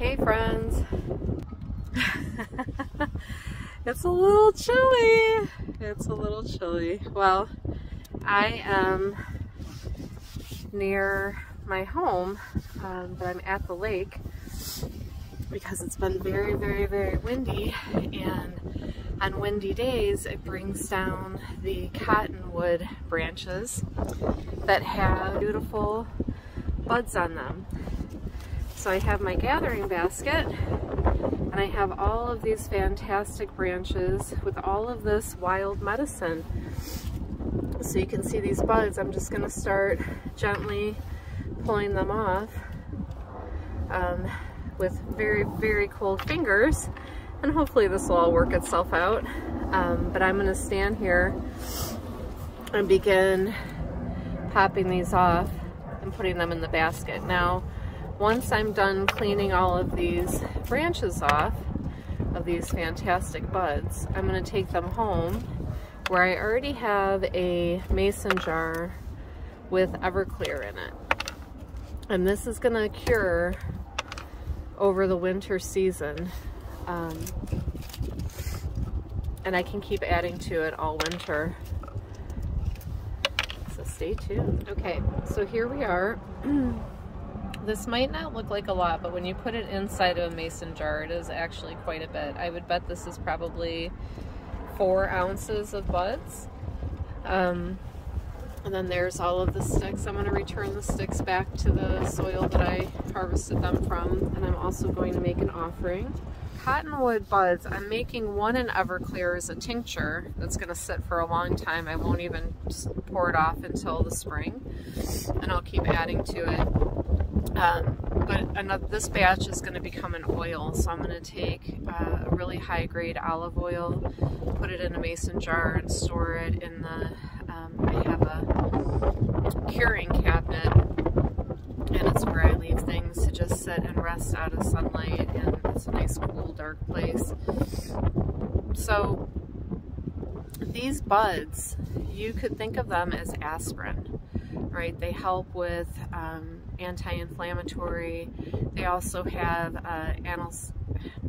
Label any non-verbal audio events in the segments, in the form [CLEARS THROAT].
Hey friends. [LAUGHS] it's a little chilly. It's a little chilly. Well, I am near my home, um, but I'm at the lake because it's been very, very, very windy and on windy days it brings down the cottonwood branches that have beautiful buds on them. So I have my gathering basket and I have all of these fantastic branches with all of this wild medicine. So you can see these buds. I'm just going to start gently pulling them off um, with very, very cold fingers. And hopefully this will all work itself out. Um, but I'm going to stand here and begin popping these off and putting them in the basket. Now, once I'm done cleaning all of these branches off of these fantastic buds, I'm going to take them home where I already have a mason jar with Everclear in it. And this is going to cure over the winter season. Um, and I can keep adding to it all winter. So stay tuned. Okay, so here we are. [CLEARS THROAT] This might not look like a lot, but when you put it inside of a mason jar, it is actually quite a bit. I would bet this is probably four ounces of buds. Um, and then there's all of the sticks. I'm going to return the sticks back to the soil that I harvested them from. And I'm also going to make an offering. Cottonwood buds, I'm making one in Everclear as a tincture that's going to sit for a long time. I won't even pour it off until the spring. And I'll keep adding to it um, but another, this batch is going to become an oil, so I'm going to take uh, a really high grade olive oil, put it in a mason jar and store it in the, um, I have a curing cabinet and it's where I leave things to just sit and rest out of sunlight and it's a nice cool dark place. So these buds, you could think of them as aspirin, right? They help with um, anti-inflammatory. They also have uh, anals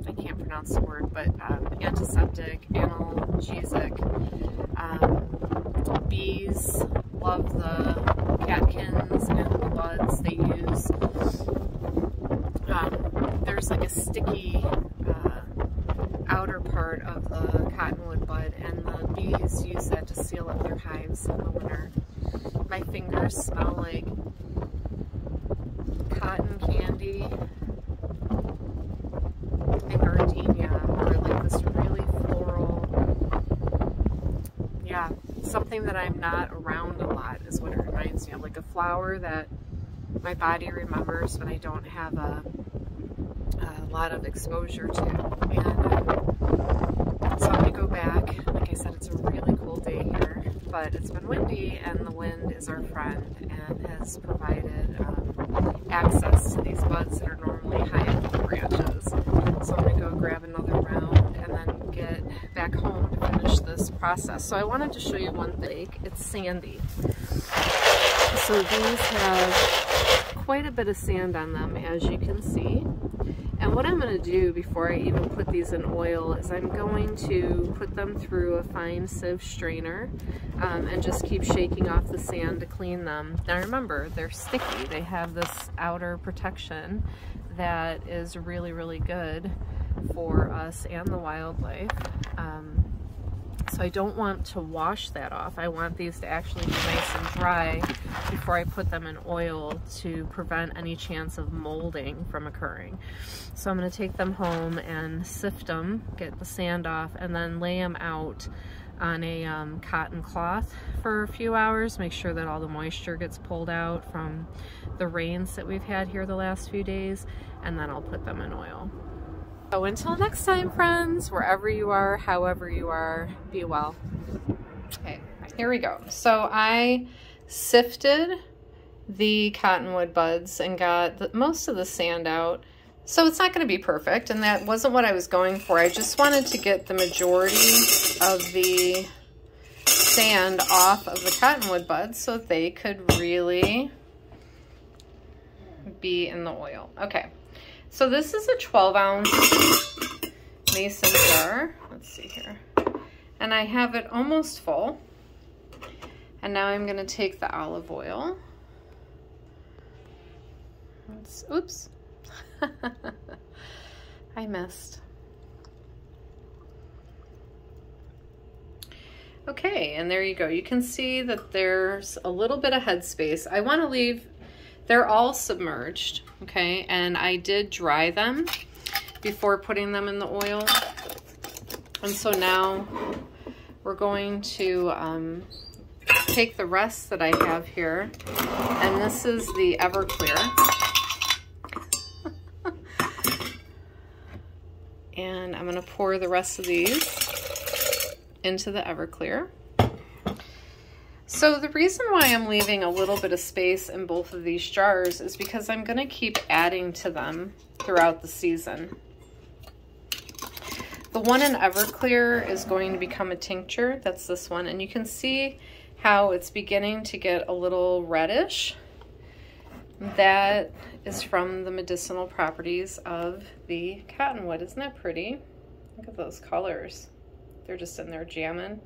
I can't pronounce the word, but um, antiseptic, analgesic. Um, bees love the catkins and the buds they use. Um, there's like a sticky uh, outer part of the cottonwood bud, and the bees use that to seal up their hives in the winter. My fingers smell like cotton candy and gardenia or like this really floral yeah something that I'm not around a lot is what it reminds me of like a flower that my body remembers when I don't have a, a lot of exposure to. And um, so I'm gonna go back. Like I said it's a really cool day here but it's been windy and the wind is our friend and has provided um, access to these buds that are normally high up the branches. So I'm going to go grab another round and then get back home to finish this process. So I wanted to show you one thing. It's sandy. So these have quite a bit of sand on them as you can see. And what I'm going to do before I even put these in oil is I'm going to put them through a fine sieve strainer um, and just keep shaking off the sand to clean them. Now remember, they're sticky. They have this outer protection that is really, really good for us and the wildlife. Um, so I don't want to wash that off. I want these to actually be nice and dry before I put them in oil to prevent any chance of molding from occurring. So I'm going to take them home and sift them, get the sand off, and then lay them out on a um, cotton cloth for a few hours. Make sure that all the moisture gets pulled out from the rains that we've had here the last few days, and then I'll put them in oil. So until next time, friends, wherever you are, however you are, be well. Okay, here we go. So I sifted the cottonwood buds and got the, most of the sand out. So it's not going to be perfect, and that wasn't what I was going for. I just wanted to get the majority of the sand off of the cottonwood buds so they could really be in the oil. Okay, So this is a 12 ounce mason jar. Let's see here. And I have it almost full. And now I'm gonna take the olive oil. Let's, oops. [LAUGHS] I missed. Okay, and there you go. You can see that there's a little bit of headspace. I want to leave, they're all submerged, okay? And I did dry them before putting them in the oil. And so now we're going to um, take the rest that I have here. And this is the Everclear. [LAUGHS] and I'm gonna pour the rest of these into the Everclear. So the reason why I'm leaving a little bit of space in both of these jars is because I'm gonna keep adding to them throughout the season. The one in Everclear is going to become a tincture, that's this one, and you can see how it's beginning to get a little reddish. That is from the medicinal properties of the cottonwood. Isn't that pretty? Look at those colors. They're just in there jamming.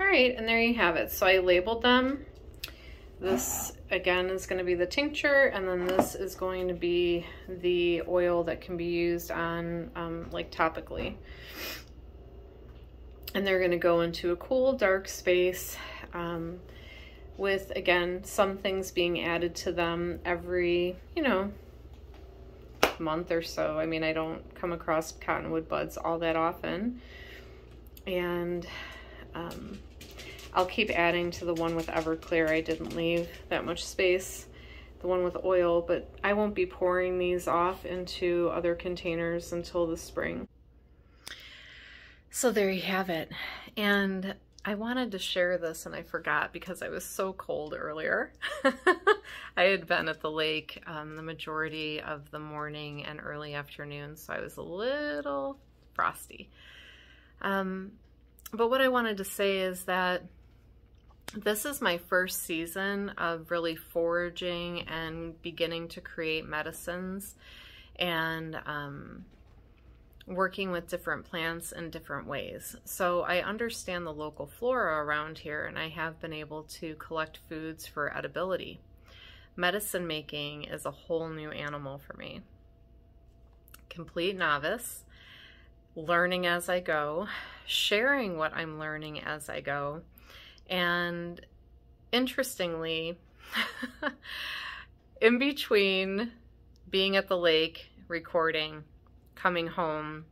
All right, and there you have it. So I labeled them. This, again, is going to be the tincture, and then this is going to be the oil that can be used on, um, like, topically. And they're going to go into a cool, dark space um, with, again, some things being added to them every, you know, month or so. I mean, I don't come across cottonwood buds all that often. And um, I'll keep adding to the one with Everclear. I didn't leave that much space. The one with oil, but I won't be pouring these off into other containers until the spring. So there you have it. And I wanted to share this and I forgot because I was so cold earlier. [LAUGHS] I had been at the lake um, the majority of the morning and early afternoon, so I was a little frosty. Um, but what I wanted to say is that this is my first season of really foraging and beginning to create medicines and um, working with different plants in different ways. So I understand the local flora around here and I have been able to collect foods for edibility. Medicine making is a whole new animal for me. Complete novice, learning as I go, sharing what I'm learning as I go, and interestingly, [LAUGHS] in between being at the lake recording coming home,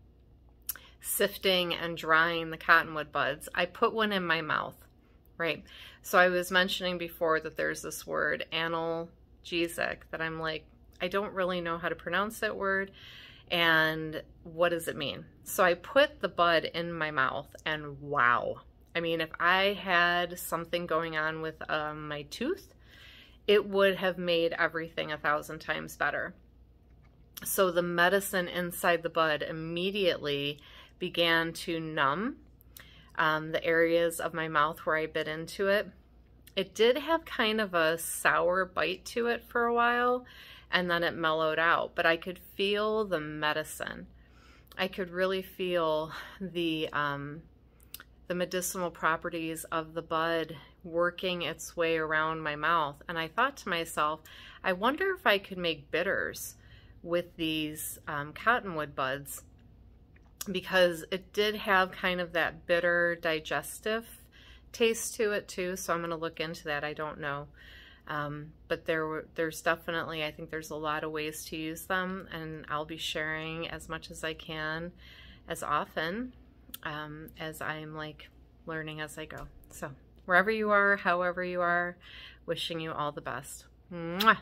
sifting and drying the cottonwood buds, I put one in my mouth, right? So I was mentioning before that there's this word analgesic that I'm like, I don't really know how to pronounce that word and what does it mean? So I put the bud in my mouth and wow. I mean, if I had something going on with um, my tooth, it would have made everything a thousand times better. So the medicine inside the bud immediately began to numb um, the areas of my mouth where I bit into it. It did have kind of a sour bite to it for a while and then it mellowed out, but I could feel the medicine. I could really feel the, um, the medicinal properties of the bud working its way around my mouth. And I thought to myself, I wonder if I could make bitters with these um, cottonwood buds because it did have kind of that bitter digestive taste to it too. So I'm going to look into that. I don't know. Um, but there, there's definitely, I think there's a lot of ways to use them and I'll be sharing as much as I can as often um, as I'm like learning as I go. So wherever you are, however you are, wishing you all the best. Mwah!